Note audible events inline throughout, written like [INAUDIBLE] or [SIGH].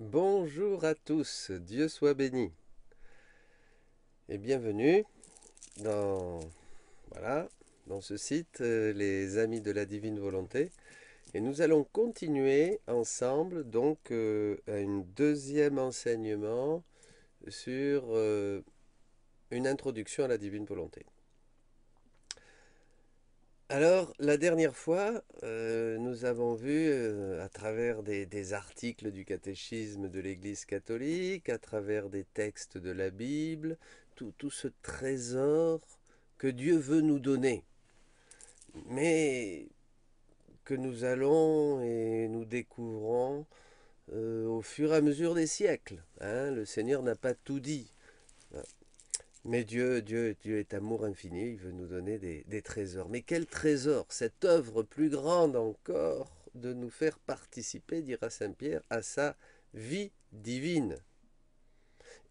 Bonjour à tous, Dieu soit béni. Et bienvenue dans, voilà, dans ce site, euh, les Amis de la Divine Volonté. Et nous allons continuer ensemble donc euh, un deuxième enseignement sur euh, une introduction à la Divine Volonté. Alors, la dernière fois, euh, nous avons vu euh, à travers des, articles du catéchisme de l'Église catholique, à travers des textes de la Bible, tout, tout ce trésor que Dieu veut nous donner, mais que nous allons et nous découvrons euh, au fur et à mesure des siècles. hein. Le Seigneur n'a pas tout dit. Mais Dieu, Dieu, Dieu est amour infini, il veut nous donner des, des trésors. Mais quel trésor Cette œuvre plus grande encore de nous faire participer, dira Saint Pierre, à sa vie divine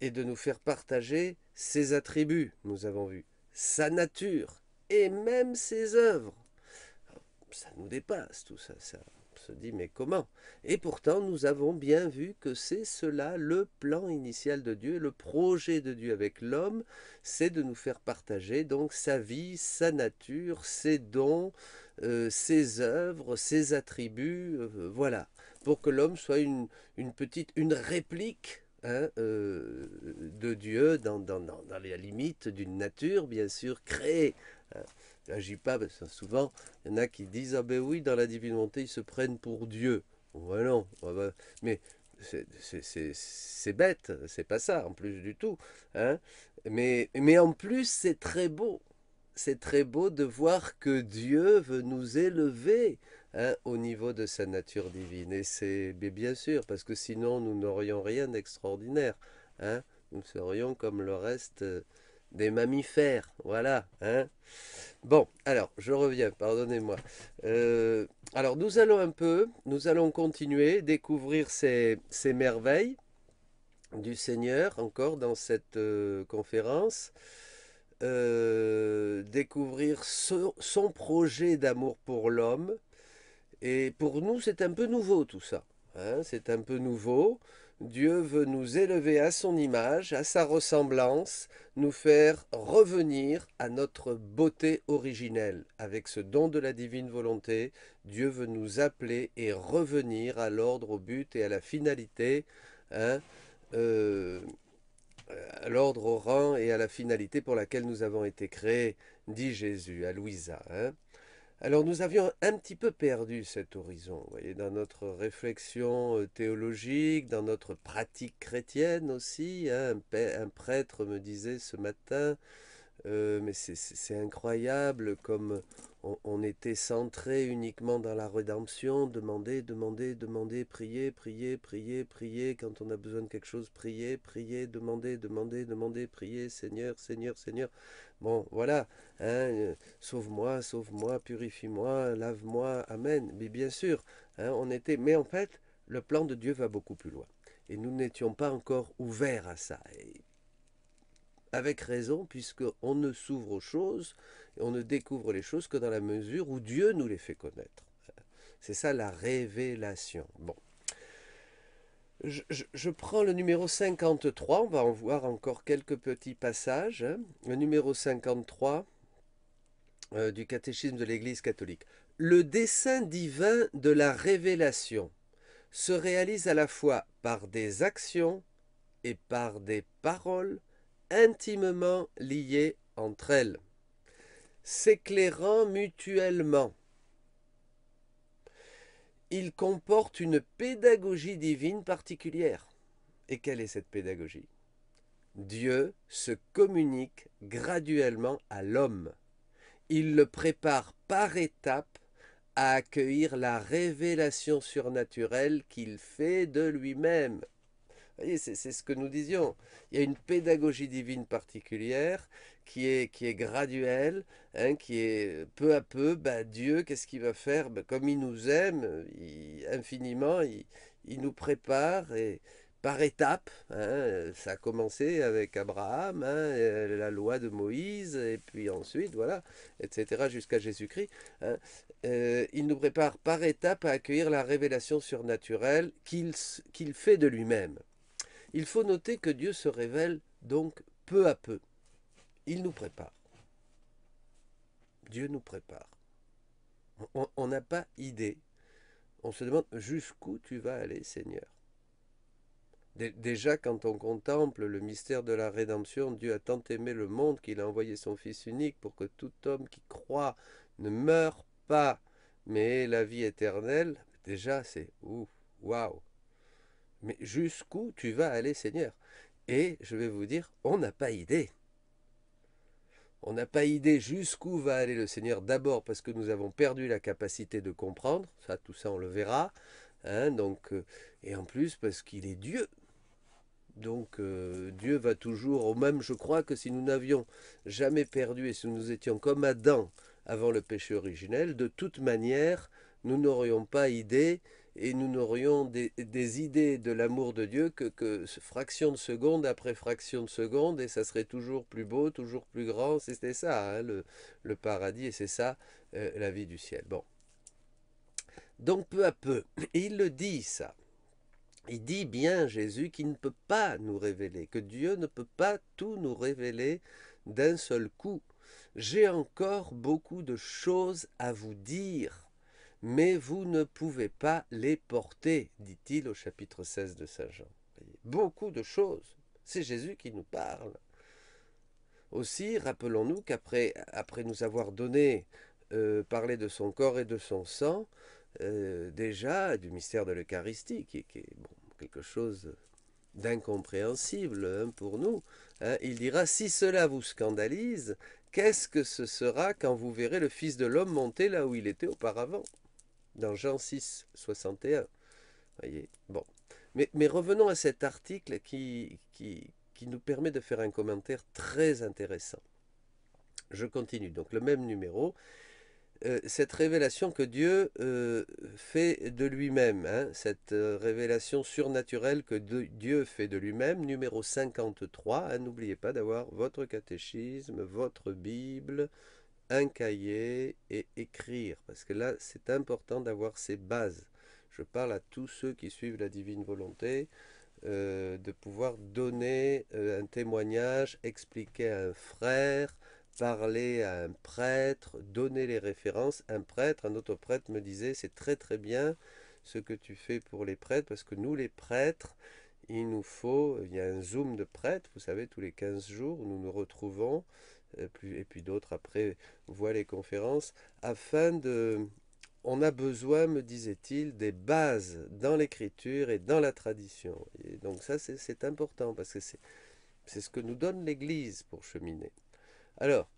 et de nous faire partager ses attributs, nous avons vu, sa nature et même ses œuvres. Ça nous dépasse tout ça, ça se dit mais comment? Et pourtant nous avons bien vu que c'est cela le plan initial de Dieu, le projet de Dieu avec l'homme, c'est de nous faire partager donc sa vie, sa nature, ses dons, euh, ses œuvres, ses attributs, euh, voilà, pour que l'homme soit une, petite, une réplique hein, euh, de Dieu dans, dans, dans, dans les limites d'une nature bien sûr créée. J'agis pas, parce que souvent, il y en a qui disent Ah ben oui, dans la divine ils se prennent pour Dieu. Ouais, non, ben, mais c'est bête, c'est pas ça en plus du tout. hein. Mais, mais en plus, c'est très beau. C'est très beau de voir que Dieu veut nous élever hein, au niveau de sa nature divine. Et c'est bien sûr, parce que sinon, nous n'aurions rien d'extraordinaire. hein. Nous serions comme le reste euh, des mammifères. Voilà. hein. Bon, alors, je reviens, pardonnez-moi. Euh, alors, nous allons un peu, nous allons continuer, découvrir ces, merveilles du Seigneur encore dans cette euh, conférence, Euh, découvrir son, son projet d'amour pour l'homme. Et pour nous, c'est un peu nouveau tout ça. hein, c'est un peu nouveau. Dieu veut nous élever à son image, à sa ressemblance, nous faire revenir à notre beauté originelle. Avec ce don de la divine volonté, Dieu veut nous appeler et revenir à l'ordre, au but et à la finalité, hein, euh, à l'ordre, au rang et à la finalité pour laquelle nous avons été créés, dit Jésus à Louisa. hein. Alors nous avions un petit peu perdu cet horizon, vous voyez, dans notre réflexion euh, théologique, dans notre pratique chrétienne aussi. hein. Un, prêtre me disait ce matin, euh, mais c'est incroyable comme on, on était centré uniquement dans la rédemption, demander, demander, demander, prier, prier, prier, prier, quand on a besoin de quelque chose, prier, prier, demander, demander, demander, prier, Seigneur, Seigneur, Seigneur. Bon, voilà, hein, euh, sauve-moi, sauve-moi, purifie-moi, lave-moi, Amen. Mais bien sûr, hein, on était, mais en fait, le plan de Dieu va beaucoup plus loin. Et nous n'étions pas encore ouverts à ça. Et avec raison, puisqu'on ne s'ouvre aux choses, on ne découvre les choses que dans la mesure où Dieu nous les fait connaître. C'est ça la révélation. Bon. Je, prends le numéro 53, on va en voir encore quelques petits passages. hein. Le numéro 53 euh, du catéchisme de l'Église catholique. Le dessein divin de la révélation se réalise à la fois par des actions et par des paroles intimement liées entre elles, s'éclairant mutuellement. Il comporte une pédagogie divine particulière. Et quelle est cette pédagogie? Dieu se communique graduellement à l'homme. Il le prépare par étapes à accueillir la révélation surnaturelle qu'il fait de lui-même. Vous voyez, c'est ce que nous disions. Il y a une pédagogie divine particulière qui est, qui est graduelle, hein, qui est peu à peu, bah, Dieu, qu'est-ce qu'il va faire? Bah, Comme il nous aime infiniment, il, il nous prépare et par étapes. Hein, ça a commencé avec Abraham, hein, la loi de Moïse, et puis ensuite, voilà, etc., jusqu'à Jésus-Christ. Euh, il nous prépare par étapes à accueillir la révélation surnaturelle qu'il fait de lui-même. Il faut noter que Dieu se révèle donc peu à peu. Il nous prépare. Dieu nous prépare. On n'a pas idée. On se demande jusqu'où tu vas aller, Seigneur? Déjà, quand on contemple le mystère de la rédemption, Dieu a tant aimé le monde qu'il a envoyé son Fils unique pour que tout homme qui croit ne meure pas, mais ait la vie éternelle. Déjà, c'est ouf, waouh. Mais jusqu'où tu vas aller, Seigneur? Et je vais vous dire, on n'a pas idée. On n'a pas idée jusqu'où va aller le Seigneur, d'abord parce que nous avons perdu la capacité de comprendre, ça, tout ça, on le verra. Hein, donc, euh, et en plus parce qu'il est Dieu. Donc euh, Dieu va toujours, au même je crois que si nous n'avions jamais perdu et si nous étions comme Adam avant le péché originel, de toute manière, nous n'aurions pas idée et nous n'aurions des, idées de l'amour de Dieu que, fraction de seconde après fraction de seconde, et ça serait toujours plus beau, toujours plus grand. C'était ça, hein, le, paradis, et c'est ça, euh, la vie du ciel. Bon. Donc peu à peu, [CLEARS THROAT] il le dit ça. Il dit bien, Jésus, qu'il ne peut pas nous révéler, que Dieu ne peut pas tout nous révéler d'un seul coup. J'ai encore beaucoup de choses à vous dire, mais vous ne pouvez pas les porter, dit-il au chapitre 16 de Saint Jean. Beaucoup de choses. C'est Jésus qui nous parle. Aussi, rappelons-nous qu'après après nous avoir donné, euh, parlé de son corps et de son sang, euh, déjà du mystère de l'Eucharistie, qui, est quelque chose d'incompréhensible hein, pour nous. Hein. il dira, si cela vous scandalise, qu'est-ce que ce sera quand vous verrez le Fils de l'homme monter là où il était auparavant? Dans Jean 6, 61. Voyez bon. Mais, mais, revenons à cet article qui, qui, qui nous permet de faire un commentaire très intéressant. Je continue. Donc le même numéro. Euh, cette révélation que Dieu euh, fait de lui-même, hein, cette euh, révélation surnaturelle que Dieu fait de lui-même, numéro 53, hein, n'oubliez pas d'avoir votre catéchisme, votre Bible, un cahier et écrire, parce que là c'est important d'avoir ces bases. Je parle à tous ceux qui suivent la divine volonté, de pouvoir donner un témoignage, expliquer à un frère, parler à un prêtre, donner les références. Un prêtre, un autre prêtre me disait, c'est très très bien ce que tu fais pour les prêtres, parce que nous les prêtres, il nous faut, il y a un zoom de prêtres, vous savez, tous les 15 jours, nous nous retrouvons, euh, et puis d'autres après voient les conférences, afin de... On a besoin, me disait-il, des bases dans l'écriture et dans la tradition. Et donc ça, c'est important, parce que c'est ce que nous donne l'Église pour cheminer. Alors,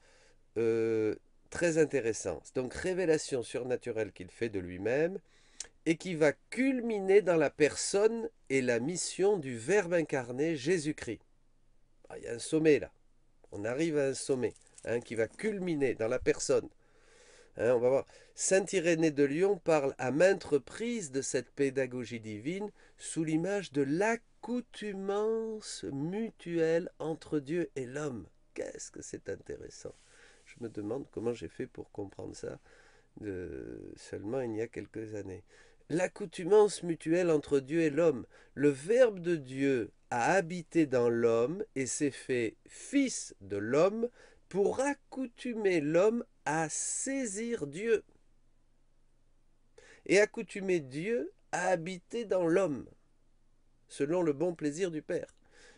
euh, très intéressant. Donc, révélation surnaturelle qu'il fait de lui-même et qui va culminer dans la personne et la mission du Verbe incarné Jésus-Christ. Ah, il y a un sommet là. On arrive à un sommet hein, qui va culminer dans la personne. Hein, on va voir. Saint Irénée de Lyon parle à maintes reprises de cette pédagogie divine sous l'image de l'accoutumance mutuelle entre Dieu et l'homme. Qu'est-ce que c'est intéressant. Je me demande comment j'ai fait pour comprendre ça seulement il y a quelques années. L'accoutumance mutuelle entre Dieu et l'homme. Le Verbe de Dieu a habité dans l'homme et s'est fait fils de l'homme pour accoutumer l'homme à saisir Dieu. Et accoutumer Dieu à habiter dans l'homme, selon le bon plaisir du Père.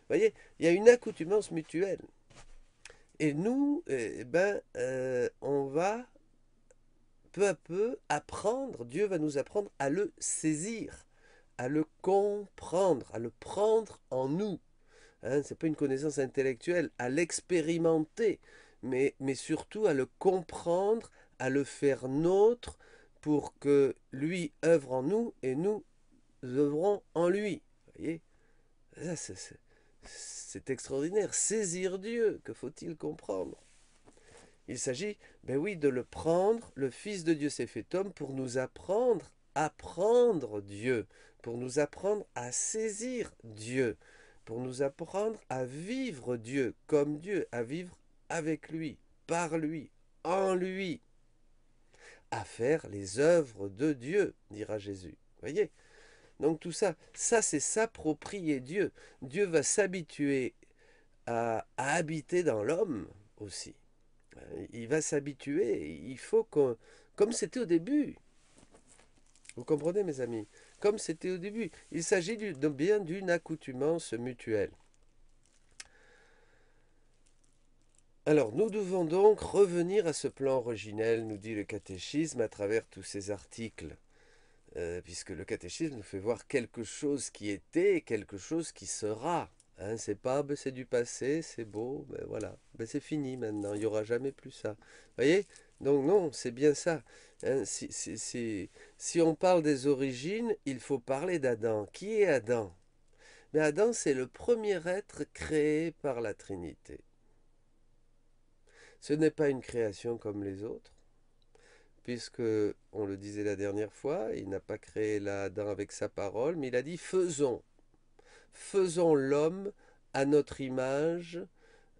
Voyez, il y a une accoutumance mutuelle. Et nous, eh ben, euh, on va peu à peu apprendre, Dieu va nous apprendre à le saisir, à le comprendre, à le prendre en nous. Hein, Ce n'est pas une connaissance intellectuelle, à l'expérimenter, mais, mais surtout à le comprendre, à le faire nôtre pour que lui œuvre en nous et nous œuvrons en lui. Voyez? C'est extraordinaire. Saisir Dieu, que faut-il comprendre? Il s'agit, ben oui, de le prendre. Le Fils de Dieu s'est fait homme pour nous apprendre à prendre Dieu, pour nous apprendre à saisir Dieu, pour nous apprendre à vivre Dieu comme Dieu, à vivre avec lui, par lui, en lui, à faire les œuvres de Dieu, dira Jésus. Voyez? Donc tout ça, ça c'est s'approprier Dieu. Dieu va s'habituer à, habiter dans l'homme aussi. Il va s'habituer, il faut qu'on... Comme c'était au début. Vous comprenez mes amis? Comme c'était au début. Il s'agit bien d'une accoutumance mutuelle. Alors, nous devons donc revenir à ce plan originel, nous dit le catéchisme, à travers tous ces articles, euh, puisque le catéchisme nous fait voir quelque chose qui était quelque chose qui sera. Hein, c'est pas, ben, c'est du passé, c'est beau, ben voilà, ben, c'est fini maintenant, il n'y aura jamais plus ça. Vous voyez? Donc non, c'est bien ça. Hein, si, on parle des origines, il faut parler d'Adam. Qui est Adam? Mais Adam, c'est le premier être créé par la Trinité. Ce n'est pas une création comme les autres, puisque, on le disait la dernière fois, il n'a pas créé l'Adam avec sa parole, mais il a dit faisons, faisons l'homme à notre image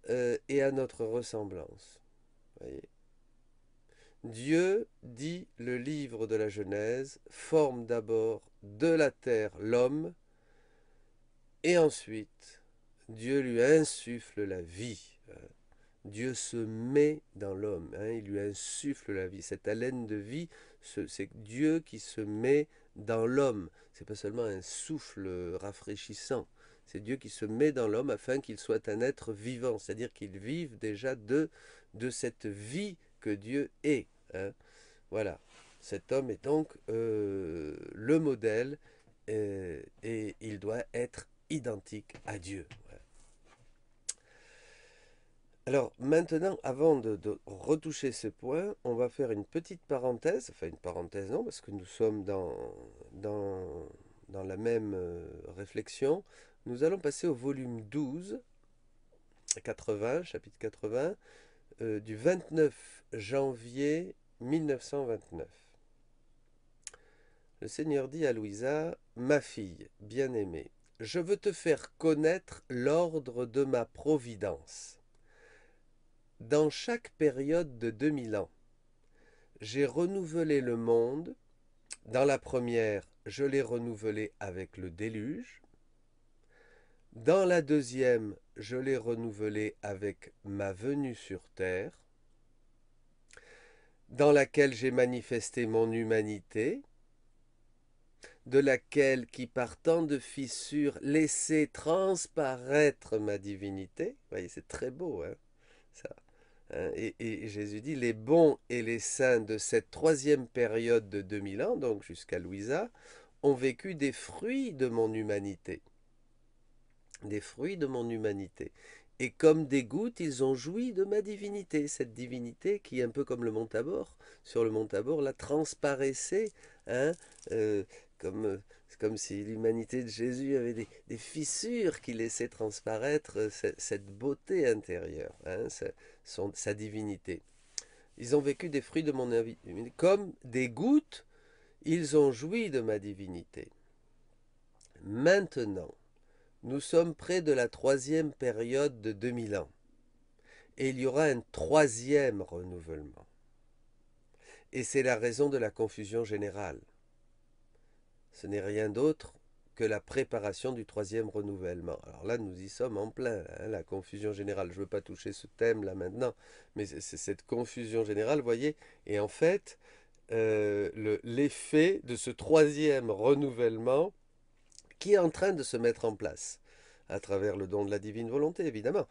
euh, et à notre ressemblance. Dieu, dit le livre de la Genèse, forme d'abord de la terre l'homme, et ensuite Dieu lui insuffle la vie. Dieu se met dans l'homme, hein, il lui insuffle la vie. Cette haleine de vie, c'est Dieu qui se met dans l'homme. C'est pas seulement un souffle rafraîchissant, c'est Dieu qui se met dans l'homme afin qu'il soit un être vivant, c'est-à-dire qu'il vive déjà de, de cette vie que Dieu est. Hein. Voilà, cet homme est donc euh, le modèle euh, et il doit être identique à Dieu. Alors maintenant, avant de, retoucher ce point, on va faire une petite parenthèse, enfin une parenthèse non, parce que nous sommes dans, la même euh, réflexion. Nous allons passer au volume 12, 80, chapitre 80, euh, du 29 janvier 1929. Le Seigneur dit à Louisa, Ma fille bien-aimée, je veux te faire connaître l'ordre de ma providence dans chaque période de 2000 ans, j'ai renouvelé le monde. Dans la première, je l'ai renouvelé avec le déluge. Dans la deuxième, je l'ai renouvelé avec ma venue sur terre, dans laquelle j'ai manifesté mon humanité, de laquelle, qui par tant de fissures, laissait transparaître ma divinité. Vous voyez, c'est très beau, hein, ça. Hein, et, Jésus dit, les bons et les saints de cette troisième période de 2000 ans, donc jusqu'à Louisa, ont vécu des fruits de mon humanité. Des fruits de mon humanité. Et comme des gouttes, ils ont joui de ma divinité, cette divinité qui, un peu comme le mont Tabor, sur le mont Tabor, la transparaissait, hein, euh, comme c'est comme si l'humanité de Jésus avait des, fissures qui laissaient transparaître euh, cette, beauté intérieure, hein, sa, divinité. Ils ont vécu des fruits de mon divinité. Comme des gouttes, ils ont joui de ma divinité. Maintenant, nous sommes près de la troisième période de 2000 ans. Et il y aura un troisième renouvellement. Et c'est la raison de la confusion générale ce n'est rien d'autre que la préparation du troisième renouvellement. Alors là, nous y sommes en plein, hein, la confusion générale. Je ne veux pas toucher ce thème là maintenant, mais c'est cette confusion générale, vous voyez, et en fait, euh, l'effet de ce troisième renouvellement qui est en train de se mettre en place à travers le don de la divine volonté, évidemment.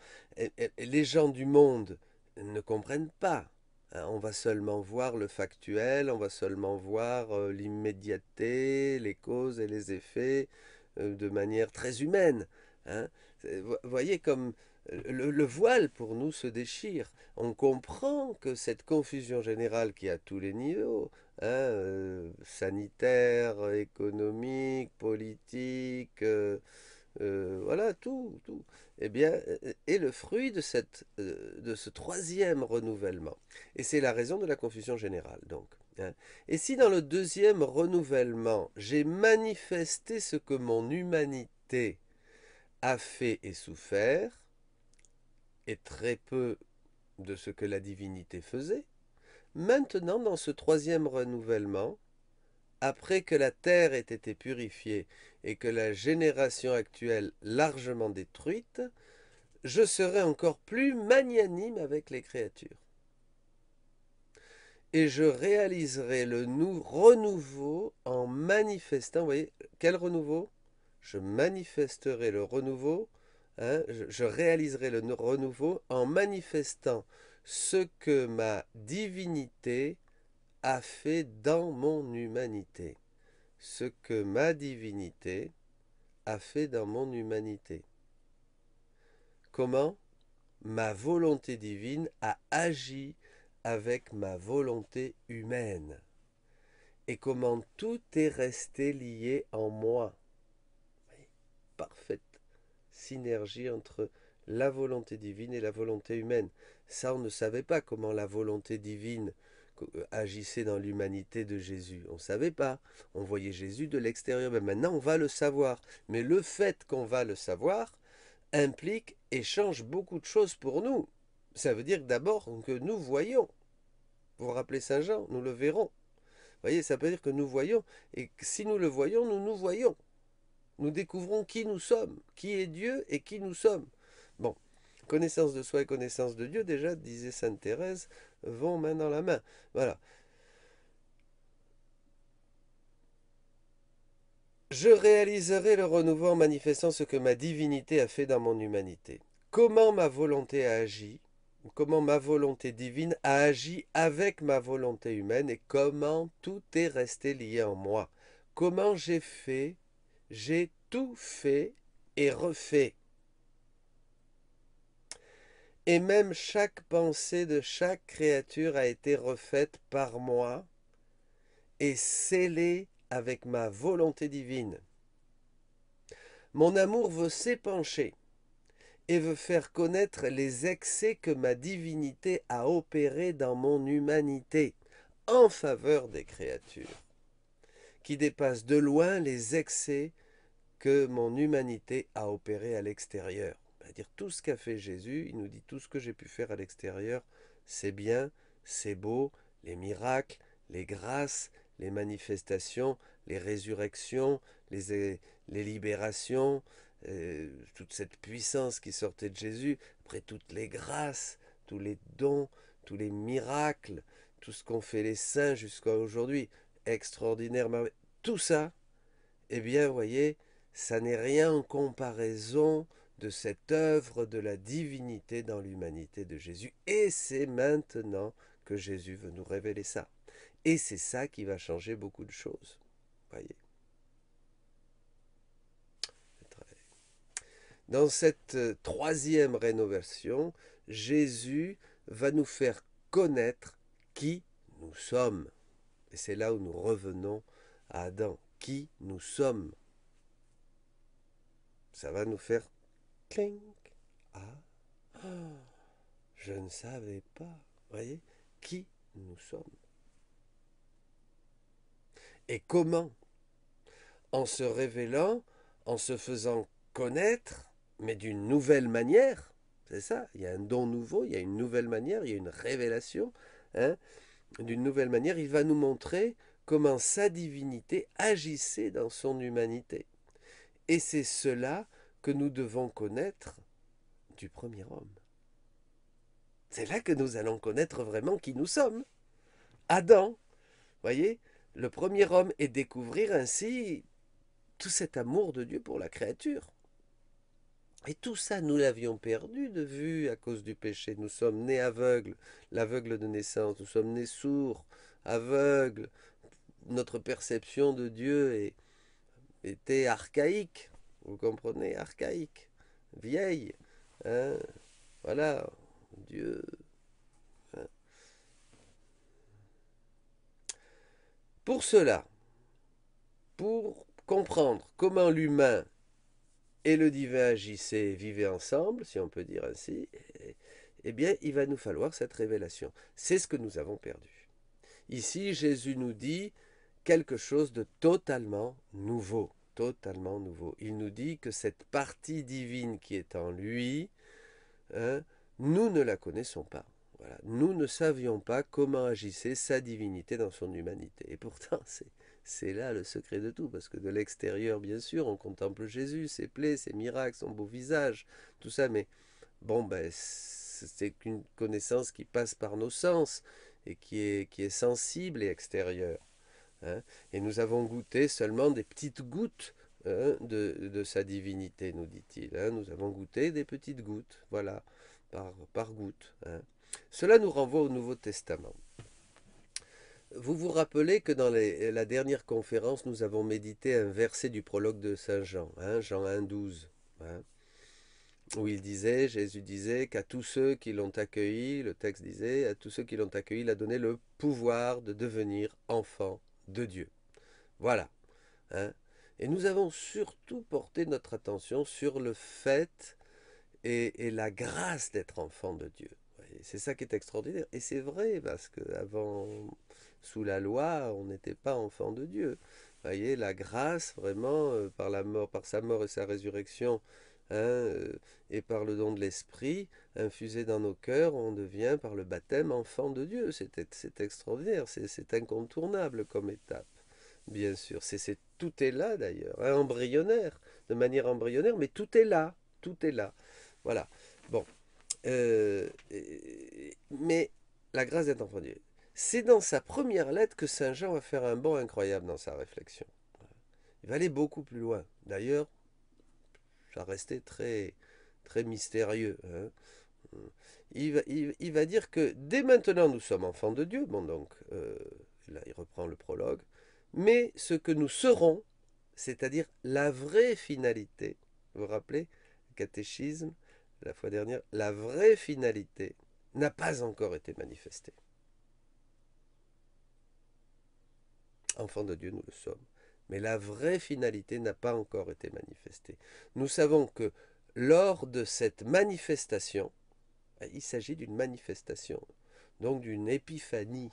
les gens du monde ne comprennent pas Hein, on va seulement voir le factuel, on va seulement voir euh, l'immédiateté, les causes et les effets euh, de manière très humaine. Hein. Vous voyez comme euh, le, voile pour nous se déchire. On comprend que cette confusion générale qui a tous les niveaux, hein, sanitaire, économique, politique, voilà, tout, tout, eh bien, est le fruit de, cette, de ce troisième renouvellement. Et c'est la raison de la confusion générale. Donc, Hein. Et si dans le deuxième renouvellement, j'ai manifesté ce que mon humanité a fait et souffert, et très peu de ce que la divinité faisait, maintenant dans ce troisième renouvellement, après que la terre ait été purifiée et que la génération actuelle largement détruite, je serai encore plus magnanime avec les créatures. Et je réaliserai le renouveau en manifestant, vous voyez, quel renouveau? Je manifesterai le renouveau, hein, je, réaliserai le renouveau en manifestant ce que ma divinité a fait dans mon humanité. Ce que ma divinité a fait dans mon humanité. Comment Ma volonté divine a agi avec ma volonté humaine et comment tout est resté lié en moi. Parfaite synergie entre la volonté divine et la volonté humaine. Ça, on ne savait pas comment la volonté divine euh, agissait dans l'humanité de Jésus. On ne savait pas. On voyait Jésus de l'extérieur. Mais maintenant, on va le savoir. Mais le fait qu'on va le savoir implique et change beaucoup de choses pour nous. Ça veut dire d'abord que nous voyons. Vous vous rappelez Saint Jean, nous le verrons. Vous voyez, ça veut dire que nous voyons, et si nous le voyons, nous nous voyons. Nous découvrons qui nous sommes, qui est Dieu et qui nous sommes. Connaissance de soi et connaissance de Dieu, déjà, disait Sainte Thérèse, vont main dans la main. Voilà. Je réaliserai le renouveau en manifestant ce que ma divinité a fait dans mon humanité. Comment ma volonté a agi, comment ma volonté divine a agi avec ma volonté humaine et comment tout est resté lié en moi. Comment j'ai fait, j'ai tout fait et refait. Et même chaque pensée de chaque créature a été refaite par moi et scellée avec ma volonté divine. Mon amour veut s'épancher et veut faire connaître les excès que ma divinité a opérés dans mon humanité en faveur des créatures, qui dépassent de loin les excès que mon humanité a opérés à l'extérieur. C'est-à-dire tout ce qu'a fait Jésus, il nous dit tout ce que j'ai pu faire à l'extérieur, c'est bien, c'est beau, les miracles, les grâces, les manifestations, les résurrections, les, les libérations, euh, toute cette puissance qui sortait de Jésus, après toutes les grâces, tous les dons, tous les miracles, tout ce qu'ont fait les saints jusqu'à aujourd'hui, extraordinaire, tout ça, eh bien, vous voyez, ça n'est rien en comparaison cette œuvre de la divinité dans l'humanité de Jésus. Et c'est maintenant que Jésus veut nous révéler ça. Et c'est ça qui va changer beaucoup de choses. Voyez. Dans cette euh, troisième rénovation, Jésus va nous faire connaître qui nous sommes. Et c'est là où nous revenons à Adam. Qui nous sommes. Ça va nous faire Ah, je ne savais pas. Voyez qui nous sommes. Et comment? En se révélant, en se faisant connaître, mais d'une nouvelle manière. C'est ça, il y a un don nouveau, il y a une nouvelle manière, il y a une révélation. Hein, d'une nouvelle manière, il va nous montrer comment sa divinité agissait dans son humanité. Et c'est cela que nous devons connaître du premier homme. C'est là que nous allons connaître vraiment qui nous sommes. Adam, voyez, le premier homme et découvrir ainsi tout cet amour de Dieu pour la créature. Et tout ça, nous l'avions perdu de vue à cause du péché. Nous sommes nés aveugles, l'aveugle de naissance. Nous sommes nés sourds, aveugles. Notre perception de Dieu était archaïque. Vous comprenez Archaïque. Vieille. Hein voilà. Dieu. Hein. Pour cela, pour comprendre comment l'humain et le divin agissait, vivait ensemble, si on peut dire ainsi, eh bien, il va nous falloir cette révélation. C'est ce que nous avons perdu. Ici, Jésus nous dit quelque chose de totalement nouveau, totalement nouveau. Il nous dit que cette partie divine qui est en lui, hein, nous ne la connaissons pas. Voilà. Nous ne savions pas comment agissait sa divinité dans son humanité. Et pourtant, [LAUGHS] c'est là le secret de tout, parce que de l'extérieur, bien sûr, on contemple Jésus, ses plaies, ses miracles, son beau visage, tout ça, mais bon, ben, c'est qu'une connaissance qui passe par nos sens et qui est sensible et extérieure. Hein. Et nous avons goûté seulement des petites gouttes hein, de, sa divinité, nous dit-il. Hein. Nous avons goûté des petites gouttes, voilà, par, par goutte. Cela nous renvoie au Nouveau Testament. Vous vous rappelez que dans la dernière conférence, nous avons médité un verset du prologue de Saint Jean, Jean 1, 12 où il disait, Jésus disait qu'à tous ceux qui l'ont accueilli, le texte disait, à tous ceux qui l'ont accueilli, il a donné le pouvoir de devenir enfant de Dieu. Voilà. Hein. Et nous avons surtout porté notre attention sur le fait et, la grâce d'être enfant de Dieu. C'est ça qui est extraordinaire. Et c'est vrai, parce qu'avant, sous la loi, on n'était pas enfant de Dieu. Vous voyez, la grâce, vraiment, euh, par, la mort, par sa mort et sa résurrection, Et par le don de l'Esprit, infusé dans nos cœurs, on devient par le baptême enfant de Dieu. C'est extraordinaire, c'est incontournable comme étape, bien sûr. Tout est là d'ailleurs, hein, embryonnaire, de manière embryonnaire, mais tout est là, tout est là. Voilà. Bon. Euh, mais la grâce d'être enfant de Dieu. C'est dans sa première lettre que Saint Jean va faire un bond incroyable dans sa réflexion. Il va aller beaucoup plus loin. D'ailleurs, ça restait très, très mystérieux. Hein. Il, va, dire que dès maintenant nous sommes enfants de Dieu, bon donc, euh, là il reprend le prologue, mais ce que nous serons, c'est-à-dire la vraie finalité, vous vous rappelez, catéchisme, la fois dernière, la vraie finalité n'a pas encore été manifestée. Enfants de Dieu, nous le sommes mais la vraie finalité n'a pas encore été manifestée. Nous savons que lors de cette manifestation, il s'agit d'une manifestation, donc d'une épiphanie.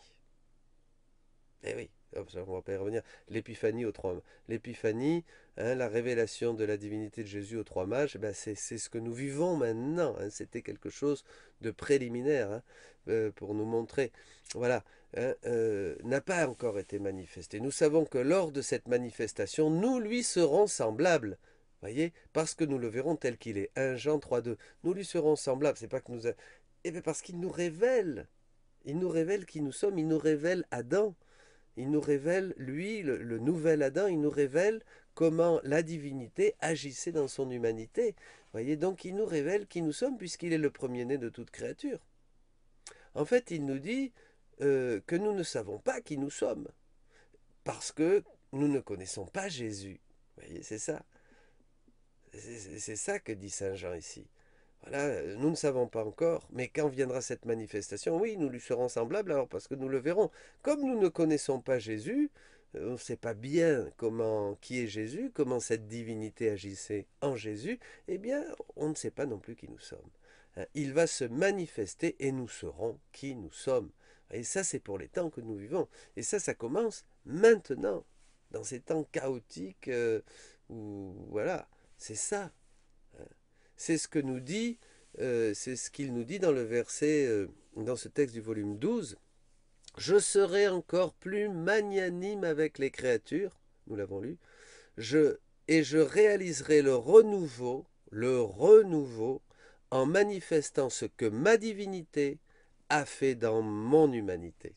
Eh oui, on va pas y revenir. L'épiphanie aux trois L'épiphanie, hein, la révélation de la divinité de Jésus aux trois mages, ben c'est ce que nous vivons maintenant. Hein. C'était quelque chose de préliminaire hein, euh, pour nous montrer. Voilà. Hein, euh, n'a pas encore été manifesté. Nous savons que lors de cette manifestation, nous lui serons semblables. Voyez, parce que nous le verrons tel qu'il est. 1 Jean 3.2. Nous lui serons semblables. C'est pas que nous. Eh bien, parce qu'il nous révèle. Il nous révèle qui nous sommes. Il nous révèle Adam. Il nous révèle, lui, le, le nouvel Adam, il nous révèle comment la divinité agissait dans son humanité. Voyez, donc il nous révèle qui nous sommes, puisqu'il est le premier-né de toute créature. En fait, il nous dit, euh, que nous ne savons pas qui nous sommes, parce que nous ne connaissons pas Jésus. Vous voyez, c'est ça. C'est ça que dit Saint Jean ici. Voilà, nous ne savons pas encore, mais quand viendra cette manifestation, oui, nous lui serons semblables, alors parce que nous le verrons. Comme nous ne connaissons pas Jésus, euh, on ne sait pas bien comment, qui est Jésus, comment cette divinité agissait en Jésus, eh bien, on ne sait pas non plus qui nous sommes. Hein, il va se manifester et nous saurons qui nous sommes. Et ça, c'est pour les temps que nous vivons. Et ça, ça commence maintenant, dans ces temps chaotiques euh, où, voilà, c'est ça. Hein. C'est ce que nous dit, euh, c'est ce qu'il nous dit dans le verset, euh, dans ce texte du volume 12. Je serai encore plus magnanime avec les créatures, nous l'avons lu, je, et je réaliserai le renouveau, le renouveau, en manifestant ce que ma divinité, a fait dans mon humanité.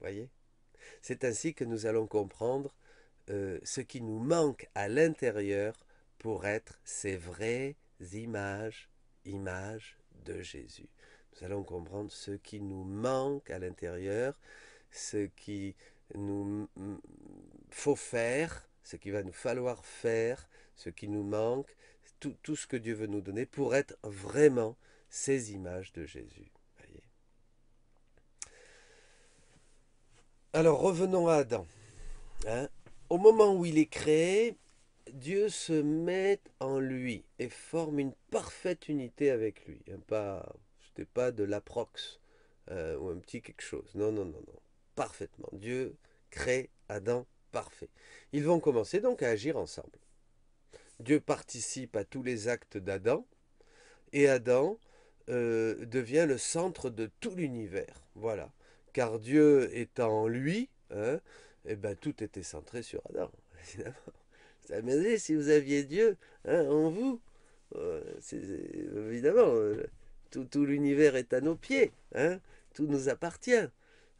Voyez? C'est ainsi que nous allons comprendre euh, ce qui nous manque à l'intérieur pour être ces vraies images, images de Jésus. Nous allons comprendre ce qui nous manque à l'intérieur, ce qui nous faut faire, ce qu'il va nous falloir faire, ce qui nous manque, tout, tout, ce que Dieu veut nous donner pour être vraiment ces images de Jésus. Alors revenons à Adam. Hein. Au moment où il est créé, Dieu se met en lui et forme une parfaite unité avec lui. Hein, pas, ce n'était pas de l'approx. euh, ou un petit quelque chose. Non, non, non, non. Parfaitement. Dieu crée Adam parfait. Ils vont commencer donc à agir ensemble. Dieu participe à tous les actes d'Adam, et Adam euh, devient le centre de tout l'univers. Voilà. Car Dieu étant lui, hein, eh ben, tout était centré sur Adam, [LAUGHS] évidemment. Ça si vous aviez Dieu hein, en vous. Euh, évidemment, euh, tout, l'univers est à nos pieds. Hein, tout nous appartient.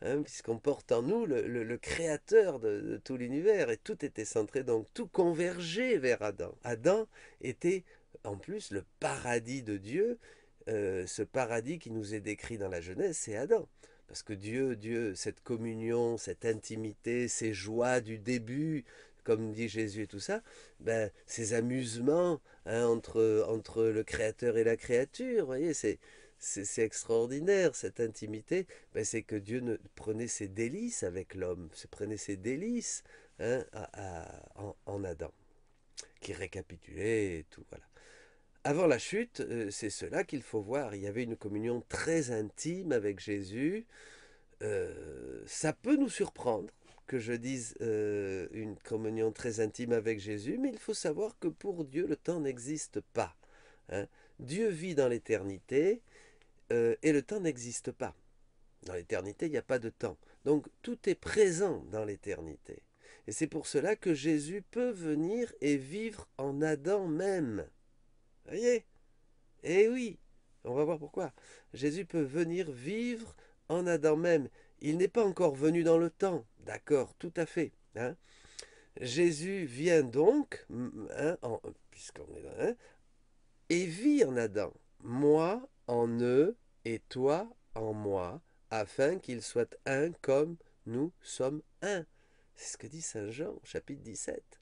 Hein, puisqu'on porte en nous le, créateur de, tout l'univers, et tout était centré, donc tout convergeait vers Adam. Adam était en plus le paradis de Dieu, euh, ce paradis qui nous est décrit dans la Genèse, c'est Adam. Parce que Dieu, Dieu, cette communion, cette intimité, ces joies du début, comme dit Jésus et tout ça, ben, ces amusements hein, entre, entre le Créateur et la créature, voyez, c'est, c'est, extraordinaire, cette intimité, ben, c'est que Dieu ne, prenait ses délices avec l'homme, se prenait ses délices hein, en, en, Adam, qui récapitulait et tout, voilà. Avant la chute, euh, c'est cela qu'il faut voir. Il y avait une communion très intime avec Jésus. Euh, ça peut nous surprendre, que je dise euh, une communion très intime avec Jésus, mais il faut savoir que pour Dieu, le temps n'existe pas. Hein. Dieu vit dans l'éternité et le temps n'existe pas. Dans l'éternité, il n'y a pas de temps. Donc tout est présent dans l'éternité. Et c'est pour cela que Jésus peut venir et vivre en Adam même. Voyez? Eh oui, on va voir pourquoi. Jésus peut venir vivre en Adam même. Il n'est pas encore venu dans le temps. D'accord, tout à fait. Hein. Jésus vient donc, hein, puisqu'on est là, hein, et vit en Adam, moi en eux et toi en moi, afin qu'ils soient un comme nous sommes un. C'est ce que dit Saint Jean, chapitre 17.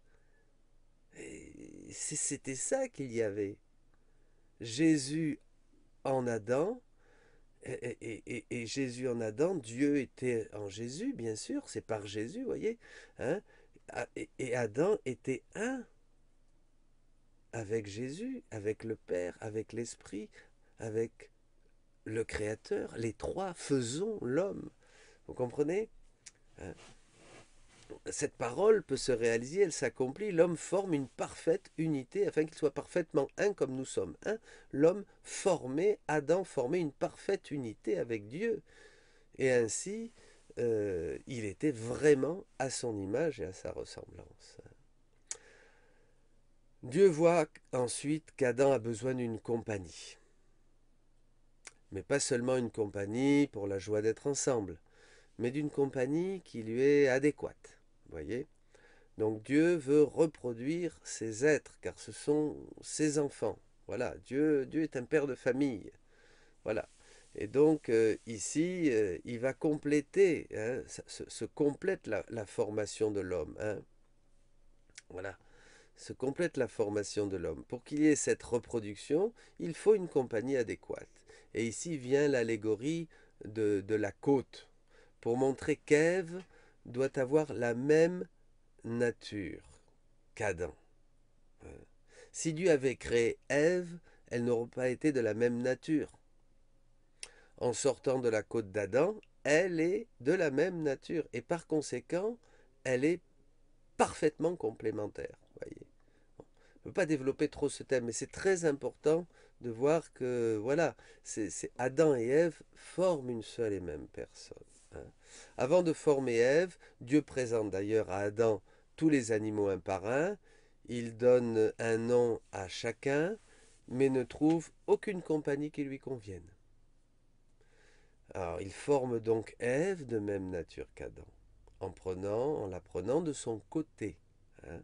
C'était ça qu'il y avait. Jésus en Adam et, Jésus en Adam, Dieu était en Jésus, bien sûr, c'est par Jésus, vous voyez. Hein et, Adam était un avec Jésus, avec le Père, avec l'Esprit, avec le Créateur. Les trois faisons l'homme. Vous comprenez hein cette parole peut se réaliser, elle s'accomplit, l'homme forme une parfaite unité afin qu'il soit parfaitement un comme nous sommes un. L'homme formé, Adam formait une parfaite unité avec Dieu. Et ainsi, euh, il était vraiment à son image et à sa ressemblance. Dieu voit ensuite qu'Adam a besoin d'une compagnie. Mais pas seulement une compagnie pour la joie d'être ensemble, mais d'une compagnie qui lui est adéquate voyez Donc Dieu veut reproduire ses êtres, car ce sont ses enfants. Voilà, Dieu, Dieu est un père de famille. Voilà. Et donc euh, ici, euh, il va compléter, hein, se, complète la, formation de l'homme. Hein. Voilà, se complète la formation de l'homme. Pour qu'il y ait cette reproduction, il faut une compagnie adéquate. Et ici vient l'allégorie de, de, la côte, pour montrer qu'Ève doit avoir la même nature qu'Adam. Si Dieu avait créé Ève, elle n'aurait pas été de la même nature. En sortant de la côte d'Adam, elle est de la même nature et par conséquent, elle est parfaitement complémentaire. Voyez. Ne peut pas développer trop ce thème, mais c'est très important de voir que voilà, c'est Adam et Ève forment une seule et même personne. Avant de former Ève, Dieu présente d'ailleurs à Adam tous les animaux un par un, il donne un nom à chacun, mais ne trouve aucune compagnie qui lui convienne. Alors il forme donc Ève de même nature qu'Adam, en la prenant de son côté. Hein.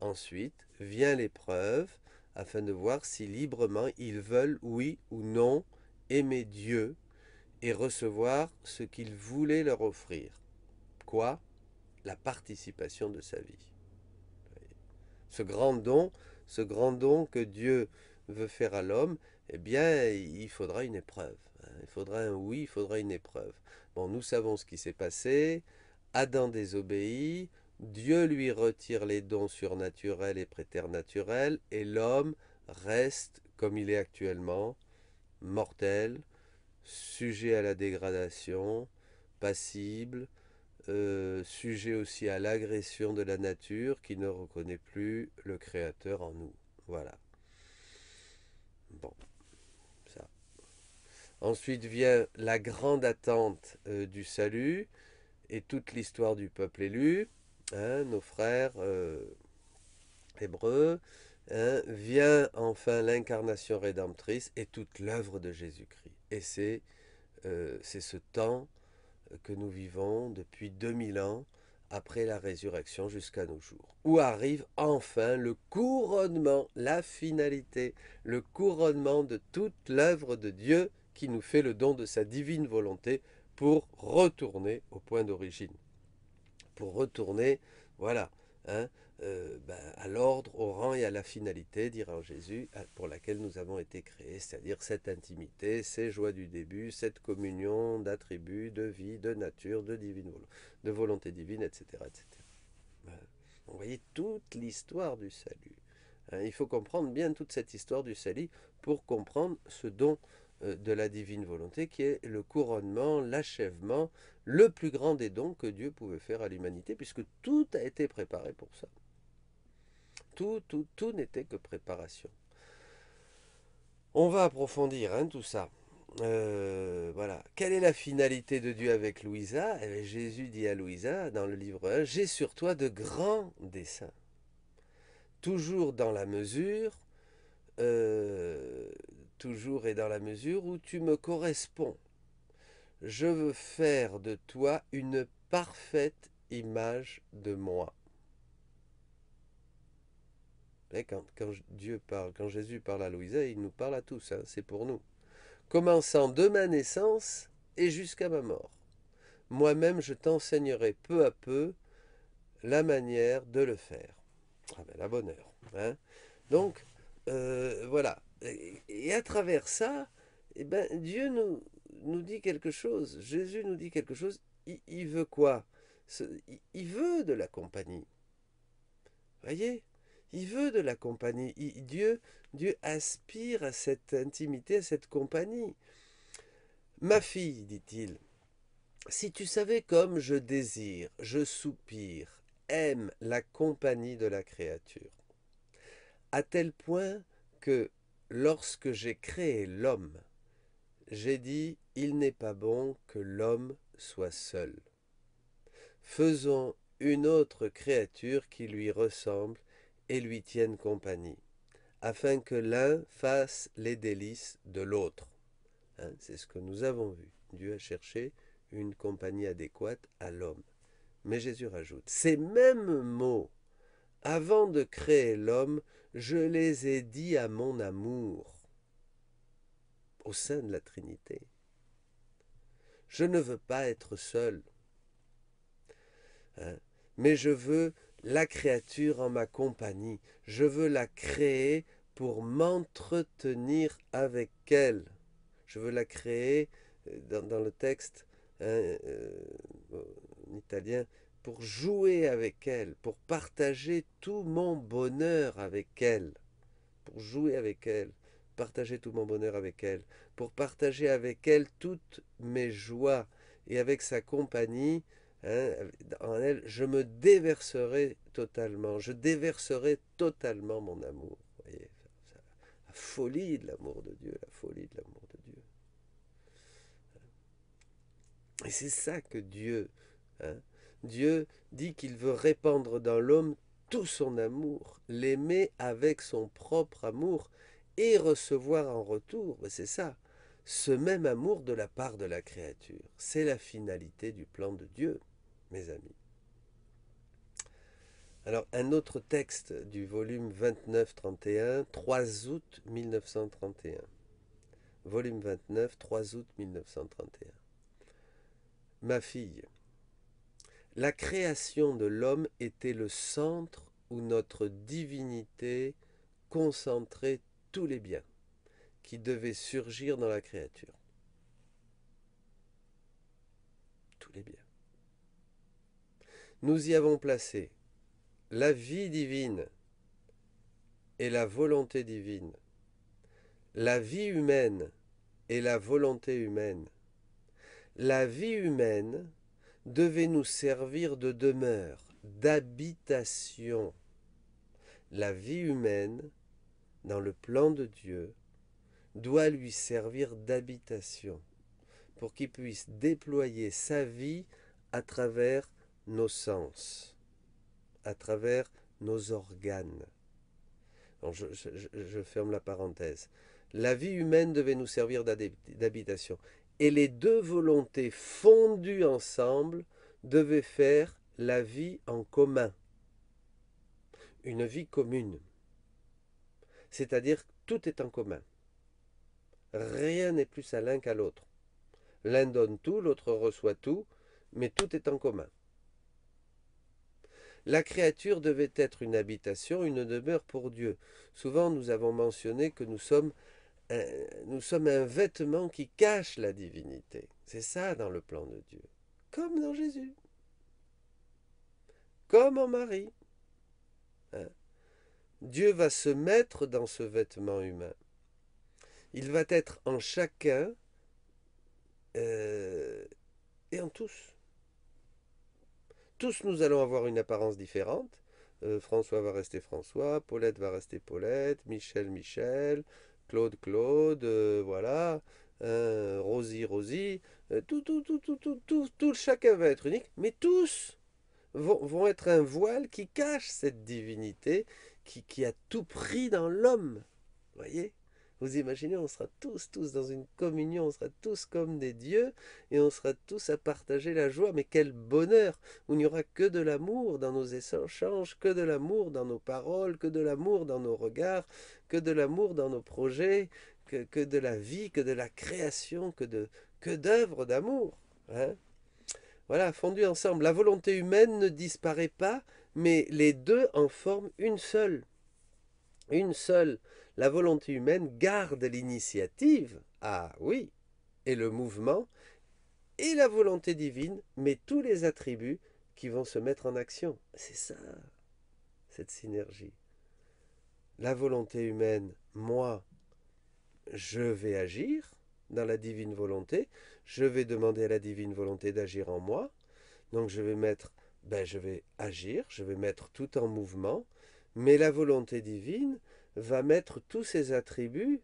Ensuite vient l'épreuve, afin de voir si librement ils veulent, oui ou non, aimer Dieu et recevoir ce qu'il voulait leur offrir. Quoi? La participation de sa vie. Ce grand don, ce grand don que Dieu veut faire à l'homme, eh bien, il faudra une épreuve. Hein. Il faudra un oui, il faudra une épreuve. Bon, nous savons ce qui s'est passé. Adam désobéit, Dieu lui retire les dons surnaturels et préternaturels, et l'homme reste comme il est actuellement, mortel, sujet à la dégradation, passible, euh, sujet aussi à l'agression de la nature qui ne reconnaît plus le Créateur en nous. Voilà. Bon. Ensuite vient la grande attente euh, du salut et toute l'histoire du peuple élu, hein, nos frères euh, hébreux, hein, vient enfin l'incarnation rédemptrice et toute l'œuvre de Jésus-Christ. Et c'est ce temps que nous vivons depuis 2000 ans après la résurrection jusqu'à nos jours, où arrive enfin le couronnement, la finalité, le couronnement de toute l'œuvre de Dieu qui nous fait le don de sa divine volonté pour retourner au point d'origine. Pour retourner, voilà, hein, euh, ben, à l'ordre, au rang et à la finalité, dira Jésus, pour laquelle nous avons été créés, c'est-à-dire cette intimité, ces joies du début, cette communion d'attributs, de vie, de nature, de divine de volonté divine, etc. etc. Vous voyez toute l'histoire du salut. Hein. il faut comprendre bien toute cette histoire du salut pour comprendre ce don euh, de la divine volonté qui est le couronnement, l'achèvement, le plus grand des dons que Dieu pouvait faire à l'humanité, puisque tout a été préparé pour ça. Tout, n'était que préparation. On va approfondir hein, tout ça. Euh, voilà. Quelle est la finalité de Dieu avec Louisa? Eh Jésus dit à Louisa dans le livre 1, J'ai sur toi de grands desseins. Toujours dans la mesure, euh, toujours et dans la mesure où tu me corresponds. Je veux faire de toi une parfaite image de moi. Quand, Dieu parle, quand Jésus parle à Louisa, il nous parle à tous, hein, c'est pour nous. Commençant de ma naissance et jusqu'à ma mort. Moi-même, je t'enseignerai peu à peu la manière de le faire. Ah ben, la bonne heure. Hein. Donc, euh, voilà. Et, à travers ça, eh ben, Dieu nous, nous dit quelque chose. Jésus nous dit quelque chose. Il, veut quoi? Il, veut de la compagnie. Voyez? Il veut de la compagnie. Dieu, Dieu aspire à cette intimité, à cette compagnie. Ma fille, dit-il, si tu savais comme je désire, je soupire, aime la compagnie de la créature, à tel point que lorsque j'ai créé l'homme, j'ai dit, il n'est pas bon que l'homme soit seul. Faisons une autre créature qui lui ressemble et lui tiennent compagnie, afin que l'un fasse les délices de l'autre. Hein, c'est ce que nous avons vu. Dieu a cherché une compagnie adéquate à l'homme. Mais Jésus rajoute, ces mêmes mots, avant de créer l'homme, je les ai dit à mon amour, au sein de la Trinité. Je ne veux pas être seul, hein, mais je veux la créature en ma compagnie. Je veux la créer pour m'entretenir avec elle. Je veux la créer euh, dans, le texte hein, euh, en italien pour jouer avec elle, pour partager tout mon bonheur avec elle, pour jouer avec elle, partager tout mon bonheur avec elle, pour partager avec elle toutes mes joies et avec sa compagnie, Hein, en elle, je me déverserai totalement, je déverserai totalement mon amour. Voyez, la folie de l'amour de Dieu, la folie de l'amour de Dieu. Et c'est ça que Dieu, hein, Dieu dit qu'il veut répandre dans l'homme tout son amour, l'aimer avec son propre amour et recevoir en retour, c'est ça, ce même amour de la part de la créature. C'est la finalité du plan de Dieu mes amis. Alors, un autre texte du volume 29-31, 3 août 1931. Volume 29, 3 août 1931. Ma fille, la création de l'homme était le centre où notre divinité concentrait tous les biens qui devaient surgir dans la créature. Tous les biens nous y avons placé la vie divine et la volonté divine, la vie humaine et la volonté humaine. La vie humaine devait nous servir de demeure, d'habitation. La vie humaine, dans le plan de Dieu, doit lui servir d'habitation pour qu'il puisse déployer sa vie à travers nos sens, à travers nos organes. je, je, ferme la parenthèse. La vie humaine devait nous servir d'habitation. Et les deux volontés fondues ensemble devaient faire la vie en commun. Une vie commune. C'est-à-dire tout est en commun. Rien n'est plus à l'un qu'à l'autre. L'un donne tout, l'autre reçoit tout, mais tout est en commun. La créature devait être une habitation, une demeure pour Dieu. Souvent nous avons mentionné que nous sommes un, vêtement qui cache la divinité. C'est ça dans le plan de Dieu. Comme dans Jésus. Comme en Marie. Hein? Dieu va se mettre dans ce vêtement humain. Il va être en chacun euh, et en tous. Tous nous allons avoir une apparence différente. Euh, François va rester François, Paulette va rester Paulette, Michel Michel, Claude Claude, euh, voilà, Rosie Rosie, tout, tout, tout, tout, tout, tout, tout, chacun va être unique, mais tous vont, vont être un voile qui cache cette divinité qui, qui a tout pris dans l'homme. Voyez? Vous imaginez, on sera tous, tous dans une communion, on sera tous comme des dieux, et on sera tous à partager la joie. Mais quel bonheur Où il n'y aura que de l'amour dans nos échanges, que de l'amour dans nos paroles, que de l'amour dans nos regards, que de l'amour dans nos projets, que, de la vie, que de la création, que de que d'œuvres d'amour. Hein? Voilà, fondus ensemble. La volonté humaine ne disparaît pas, mais les deux en forment une seule. Une seule la volonté humaine garde l'initiative, ah oui, et le mouvement, et la volonté divine met tous les attributs qui vont se mettre en action. C'est ça, cette synergie. La volonté humaine, moi, je vais agir dans la divine volonté, je vais demander à la divine volonté d'agir en moi, donc je vais mettre, ben je vais agir, je vais mettre tout en mouvement, mais la volonté divine, va mettre tous ses attributs,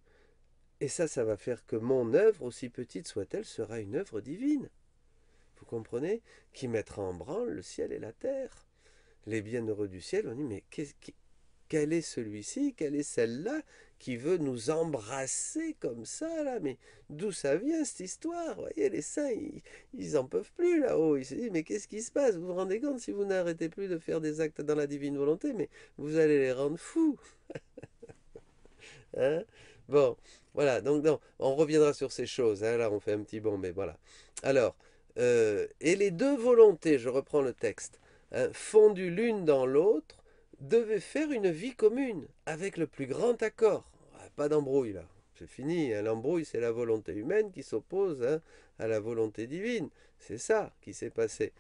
et ça, ça va faire que mon œuvre, aussi petite soit-elle, sera une œuvre divine. Vous comprenez? Qui mettra en branle le ciel et la terre. Les bienheureux du ciel, on dit, mais quel est celui-ci? Quelle est celle-là qui veut nous embrasser comme ça, là? Mais d'où ça vient, cette histoire? Vous voyez, les saints, ils, ils en peuvent plus là-haut. Ils se disent, mais qu'est-ce qui se passe? Vous vous rendez compte, si vous n'arrêtez plus de faire des actes dans la divine volonté, mais vous allez les rendre fous [LAUGHS] Hein? bon, voilà, donc non, on reviendra sur ces choses. Hein, là, on fait un petit bond, mais voilà. Alors, euh, et les deux volontés, je reprends le texte, hein, fondues l'une dans l'autre, devaient faire une vie commune, avec le plus grand accord. Ah, pas d'embrouille, là. C'est fini. L'embrouille, c'est la volonté humaine qui s'oppose à la volonté divine. C'est ça qui s'est passé.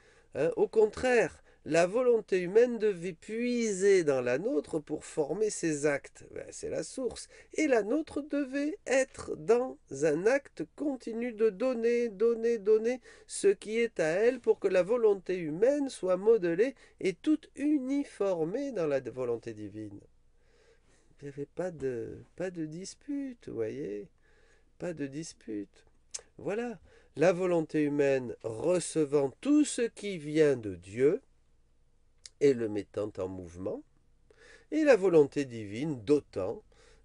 Au contraire, la volonté humaine devait puiser dans la nôtre pour former ses actes. Ben, c'est la source. Et la nôtre devait être dans un acte continu de donner, donner, donner ce qui est à elle pour que la volonté humaine soit modelée et toute uniformée dans la volonté divine. Il n'y avait pas de, pas de dispute, vous voyez Pas de dispute. Voilà, la volonté humaine recevant tout ce qui vient de Dieu, et le mettant en mouvement, et la volonté divine dotant,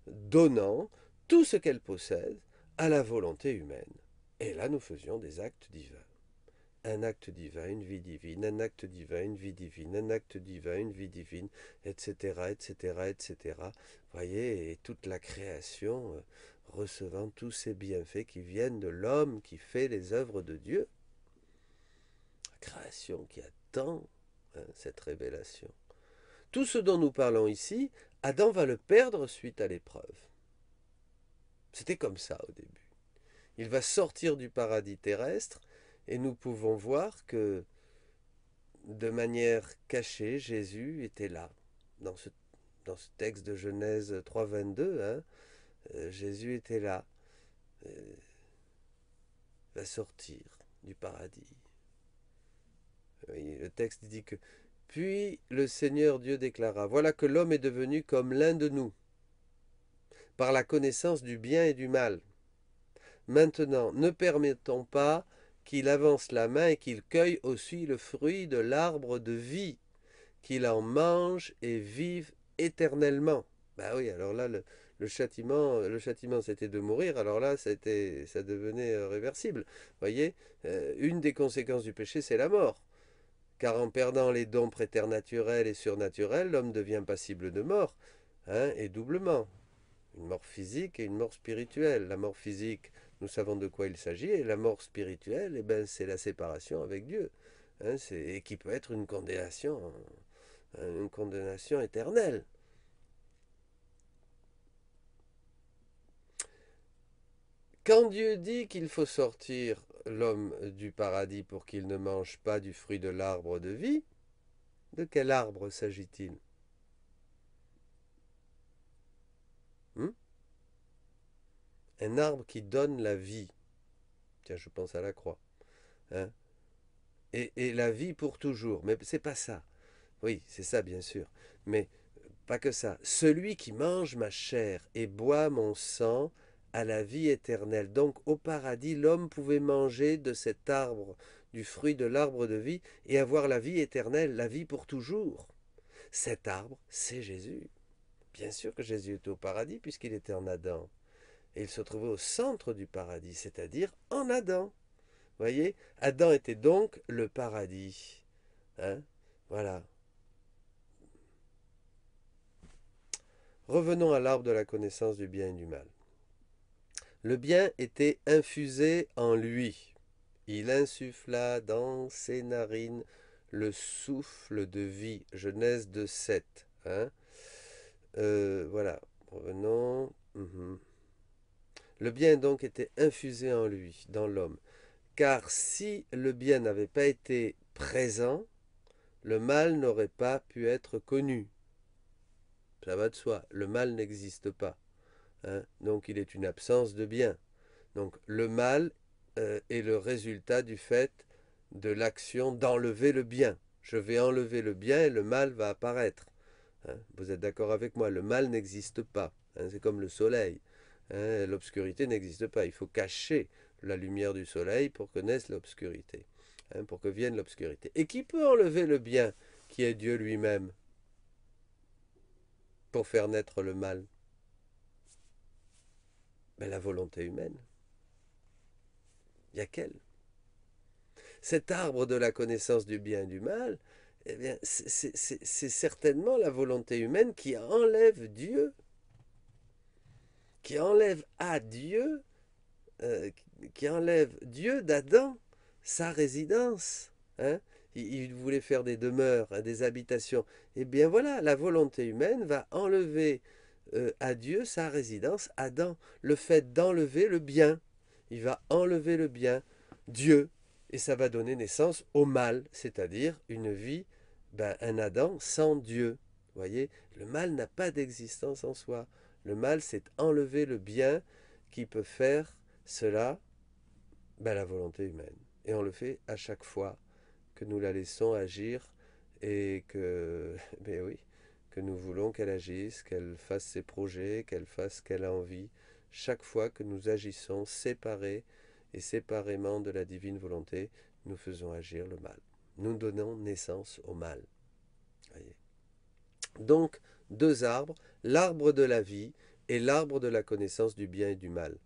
donnant tout ce qu'elle possède à la volonté humaine. Et là, nous faisions des actes divins. Un acte divin, une vie divine, un acte divin, une vie divine, un acte divin, une vie divine, etc., etc., etc. Voyez, et toute la création euh, recevant tous ces bienfaits qui viennent de l'homme qui fait les œuvres de Dieu. La création qui attend cette révélation. Tout ce dont nous parlons ici, Adam va le perdre suite à l'épreuve. C'était comme ça au début. Il va sortir du paradis terrestre et nous pouvons voir que de manière cachée, Jésus était là. Dans ce, dans ce texte de Genèse 3.22, hein, euh, Jésus était là. Euh, va sortir du paradis. Le texte dit que puis le Seigneur Dieu déclara, Voilà que l'homme est devenu comme l'un de nous, par la connaissance du bien et du mal. Maintenant, ne permettons pas qu'il avance la main et qu'il cueille aussi le fruit de l'arbre de vie, qu'il en mange et vive éternellement. Bah oui, alors là, le, châtiment, le châtiment c'était de mourir, alors là, ça devenait euh, réversible. Voyez, euh, une des conséquences du péché, c'est la mort. Car en perdant les dons préternaturels et surnaturels, l'homme devient passible de mort, hein, et doublement. Une mort physique et une mort spirituelle. La mort physique, nous savons de quoi il s'agit, et la mort spirituelle, eh ben, c'est la séparation avec Dieu, hein, et qui peut être une condamnation, une condamnation éternelle. Quand Dieu dit qu'il faut sortir l'homme du paradis pour qu'il ne mange pas du fruit de l'arbre de vie, de quel arbre s'agit-il? Hmm? Un arbre qui donne la vie. Tiens, je pense à la croix. Hein et, et, la vie pour toujours. Mais c'est pas ça. Oui, c'est ça, bien sûr. Mais pas que ça. Celui qui mange ma chair et boit mon sang à la vie éternelle. Donc au paradis, l'homme pouvait manger de cet arbre, du fruit de l'arbre de vie, et avoir la vie éternelle, la vie pour toujours. Cet arbre, c'est Jésus. Bien sûr que Jésus était au paradis puisqu'il était en Adam. Et il se trouvait au centre du paradis, c'est-à-dire en Adam. Voyez, Adam était donc le paradis. Hein? Voilà. Revenons à l'arbre de la connaissance du bien et du mal. Le bien était infusé en lui. Il insuffla dans ses narines le souffle de vie. Genèse de 7. Hein. Euh, voilà, revenons. Mhm. Le bien donc était infusé en lui, dans l'homme. Car si le bien n'avait pas été présent, le mal n'aurait pas pu être connu. Ça va de soi, le mal n'existe pas. Hein. donc il est une absence de bien. Donc le mal euh, est le résultat du fait de l'action d'enlever le bien. Je vais enlever le bien et le mal va apparaître. Hein. vous êtes d'accord avec moi? Le mal n'existe pas. Hein. c'est comme le soleil. L'obscurité n'existe pas. Il faut cacher la lumière du soleil pour que naisse l'obscurité. pour que vienne l'obscurité. Et qui peut enlever le bien qui est Dieu lui-même pour faire naître le mal? Mais la volonté humaine. Il y a qu'elle. Cet arbre de la connaissance du bien et du mal, eh bien, c'est certainement la volonté humaine qui enlève Dieu, qui enlève à Dieu, euh, qui enlève Dieu d'Adam, sa résidence. Hein. il, voulait faire des demeures, hein, des habitations. Eh bien voilà, la volonté humaine va enlever euh, à Dieu sa résidence, Adam, le fait d'enlever le bien. Il va enlever le bien, Dieu, et ça va donner naissance au mal, c'est-à-dire une vie, ben, un Adam sans Dieu. voyez, le mal n'a pas d'existence en soi. Le mal, c'est enlever le bien qui peut faire cela, ben, la volonté humaine. Et on le fait à chaque fois que nous la laissons agir et que, [LAUGHS] ben oui, que nous voulons qu'elle agisse, qu'elle fasse ses projets, qu'elle fasse ce qu'elle a envie, chaque fois que nous agissons séparés et séparément de la divine volonté, nous faisons agir le mal. Nous donnons naissance au mal. Donc, deux arbres, l'arbre de la vie et l'arbre de la connaissance du bien et du mal,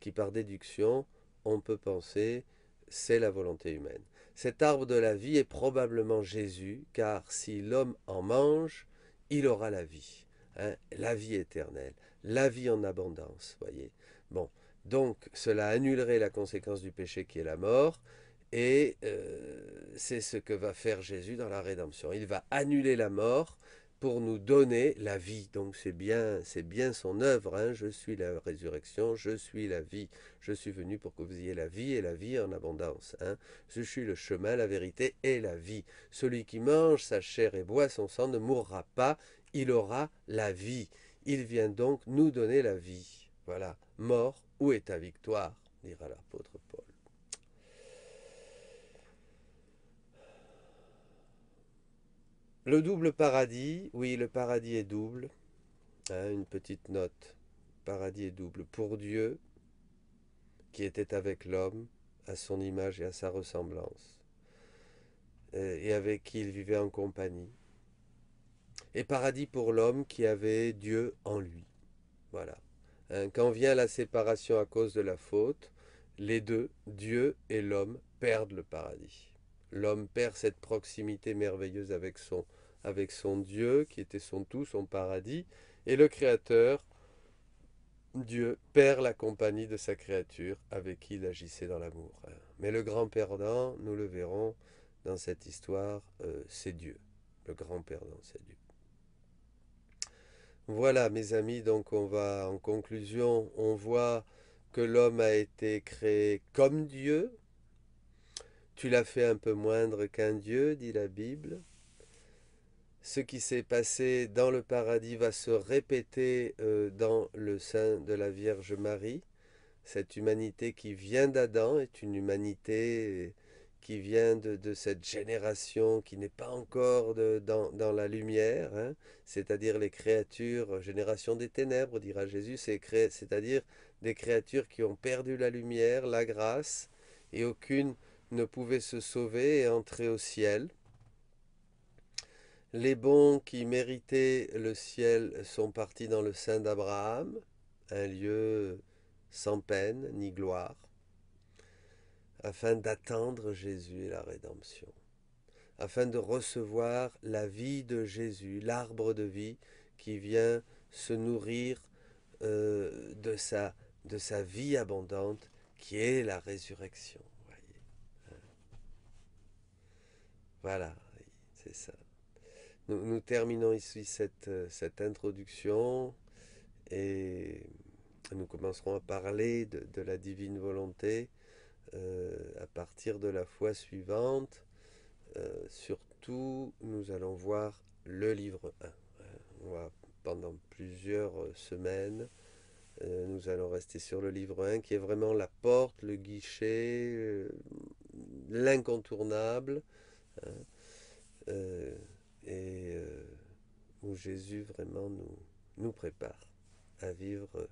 qui par déduction, on peut penser, c'est la volonté humaine. Cet arbre de la vie est probablement Jésus, car si l'homme en mange, il aura la vie, hein, la vie éternelle, la vie en abondance, voyez. Bon, donc cela annulerait la conséquence du péché qui est la mort, et euh, c'est ce que va faire Jésus dans la rédemption. Il va annuler la mort pour nous donner la vie. Donc c'est bien, c'est bien son œuvre. Hein. Je suis la résurrection, je suis la vie. Je suis venu pour que vous ayez la vie et la vie en abondance. Hein. Je suis le chemin, la vérité et la vie. Celui qui mange sa chair et boit son sang ne mourra pas, il aura la vie. Il vient donc nous donner la vie. Voilà. Mort, où est ta victoire? dira l'apôtre Le double paradis, oui, le paradis est double. Hein, une petite note. Paradis est double. Pour Dieu, qui était avec l'homme, à son image et à sa ressemblance, et avec qui il vivait en compagnie. Et paradis pour l'homme qui avait Dieu en lui. Voilà. Hein, quand vient la séparation à cause de la faute, les deux, Dieu et l'homme, perdent le paradis. L'homme perd cette proximité merveilleuse avec son, Dieu, qui était son tout, son paradis, et le Créateur, Dieu, perd la compagnie de sa créature avec qui il agissait dans l'amour. Mais le grand perdant, nous le verrons dans cette histoire, euh, c'est Dieu. Le grand perdant, c'est Dieu. Voilà, mes amis, donc on va en conclusion, on voit que l'homme a été créé comme Dieu. Tu l'as fait un peu moindre qu'un Dieu, dit la Bible. Ce qui s'est passé dans le paradis va se répéter euh, dans le sein de la Vierge Marie. Cette humanité qui vient d'Adam est une humanité qui vient de, cette génération qui n'est pas encore dans, la lumière, hein. c'est-à-dire les créatures, génération des ténèbres, dira Jésus, c'est-à-dire des créatures qui ont perdu la lumière, la grâce, et aucune ne pouvait se sauver et entrer au ciel. Les bons qui méritaient le ciel sont partis dans le sein d'Abraham, un lieu sans peine ni gloire afin d'attendre Jésus et la rédemption, afin de recevoir la vie de Jésus, l'arbre de vie qui vient se nourrir euh, de sa vie abondante, qui est la résurrection. Hein. Voilà, c'est ça. Nous, terminons ici cette, cette introduction et nous commencerons à parler de la divine volonté. Euh, à partir de la fois suivante, euh, surtout, nous allons voir le livre 1. Euh, pendant plusieurs semaines, nous allons rester sur le livre 1 qui est vraiment la porte, le guichet, l'incontournable, hein, et où Jésus vraiment nous, nous prépare à vivre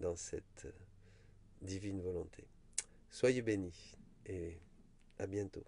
dans cette divine volonté. Soyez bénis et à bientôt.